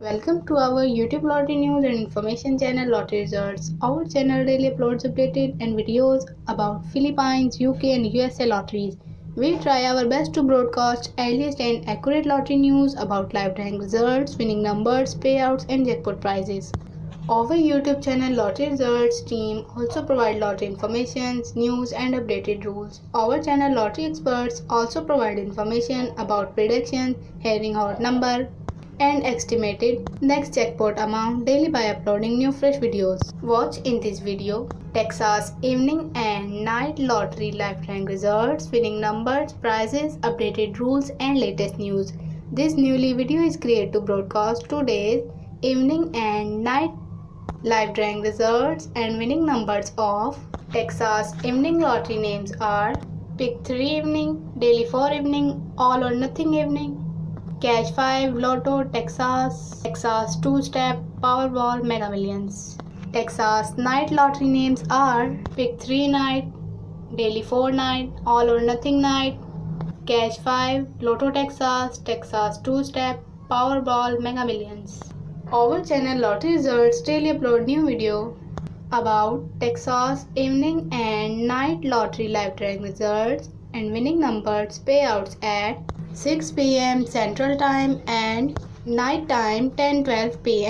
Welcome to our YouTube lottery news and information channel Lottery Results. Our channel daily uploads updated and videos about Philippines, UK and USA lotteries. We try our best to broadcast earliest and accurate lottery news about live drawing results, winning numbers, payouts and jackpot prizes. Our YouTube channel Lottery Results team also provide lottery information, news and updated rules. Our channel Lottery Experts also provide information about predictions, hearing odd number, and estimated. Next jackpot amount daily by uploading new fresh videos. Watch in this video. Texas evening and night lottery lifetime results, winning numbers, prizes, updated rules and latest news. This newly video is created to broadcast today's evening and night live drawing results and winning numbers of Texas evening lottery names are Pick 3 evening, Daily 4 evening, All or Nothing evening, Cash 5, Lotto, Texas, Texas 2 Step, Powerball, Mega Millions. Texas night lottery names are Pick 3 Night, Daily 4 Night, All or Nothing Night, Cash 5, Lotto Texas, Texas 2 Step, Powerball, Mega Millions. Our channel Lottery Results daily upload new video about Texas evening and night lottery live drawing results and winning numbers payouts at 6 pm Central Time and night time 10 12 pm.